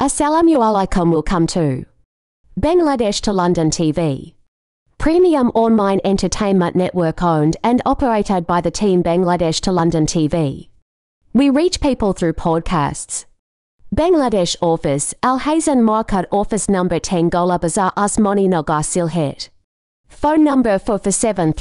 Assalamu alaikum come to Bangladesh to London TV. Premium online entertainment network owned and operated by the team Bangladesh to London TV. We reach people through podcasts. Bangladesh office Al Hasan Market office number 10 Gola Bazaar Osmani Nagar Sylhet. Phone number 447